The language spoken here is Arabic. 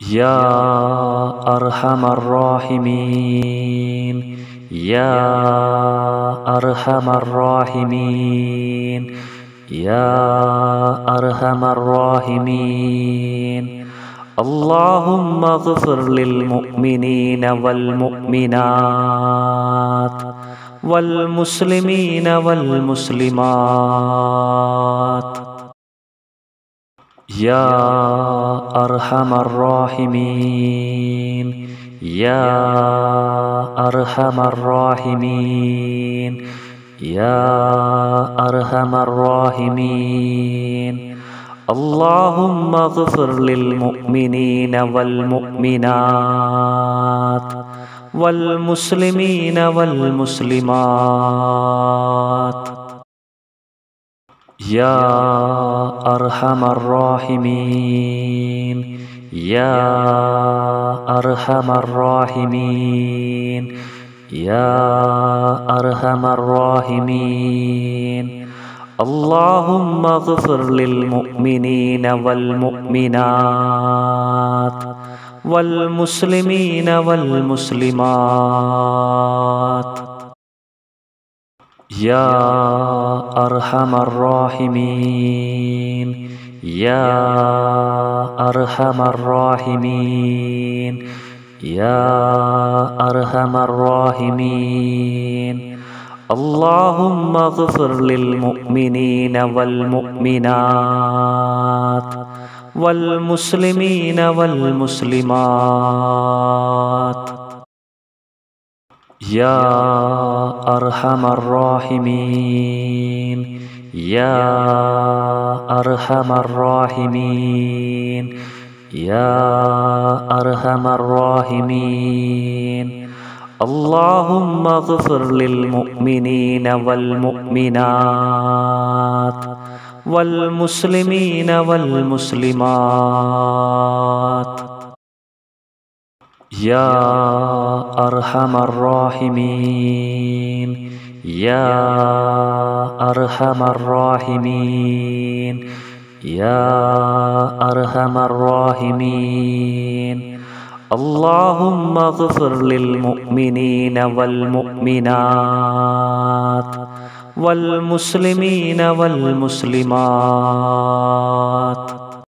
يا أرحم الراحمين يا أرحم الراحمين يا أرحم الراحمين. اللهم اغفر للمؤمنين والمؤمنات والمسلمين والمسلمات. يا أرحم الراحمين يا أرحم الراحمين يا أرحم الراحمين. اللهم اغفر للمؤمنين والمؤمنات والمسلمين والمسلمات. يا أرحم الراحمين يا أرحم الراحمين يا أرحم الراحمين. اللهم اغفر للمؤمنين والمؤمنات والمسلمين والمسلمات. يا أرحم الراحمين. يا أرحم الراحمين. يا أرحم الراحمين. اللهم اغفر للمؤمنين والمؤمنات والمسلمين والمسلمات. يا أرحم الراحمين يا أرحم الراحمين يا أرحم الراحمين. اللهم اغفر للمؤمنين والمؤمنات والمسلمين والمسلمات. يا أرحم الراحمين يا أرحم الراحمين يا أرحم الراحمين. اللهم اغفر للمؤمنين والمؤمنات والمسلمين والمسلمات.